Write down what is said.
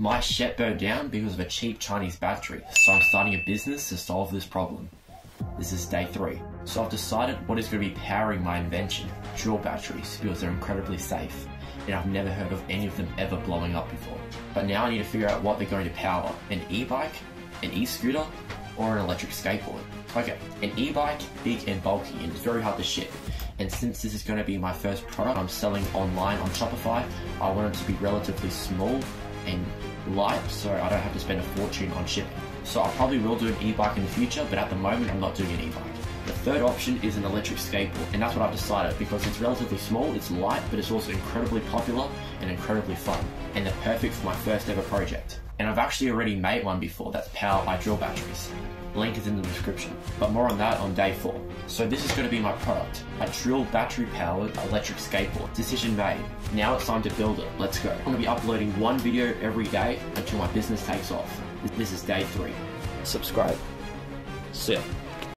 My shit burned down because of a cheap Chinese battery, so I'm starting a business to solve this problem. This is day three. So I've decided what is going to be powering my invention, drill batteries, because they're incredibly safe, and I've never heard of any of them ever blowing up before. But now I need to figure out what they're going to power, an e-bike, an e-scooter, or an electric skateboard. Okay, an e-bike, big and bulky, and it's very hard to ship. And since this is going to be my first product I'm selling online on Shopify, I want it to be relatively small and light so I don't have to spend a fortune on shipping. So I probably will do an e-bike in the future, but at the moment I'm not doing an e-bike. The third option is an electric skateboard, and that's what I've decided because it's relatively small, it's light, but it's also incredibly popular and incredibly fun, and they're perfect for my first ever project. And I've actually already made one before that's powered by drill batteries. Link is in the description, but more on that on day 4. So this is going to be my product, a drill battery powered electric skateboard. Decision made. Now it's time to build it. Let's go. I'm going to be uploading one video every day until my business takes off. This is day 3. Subscribe. See ya.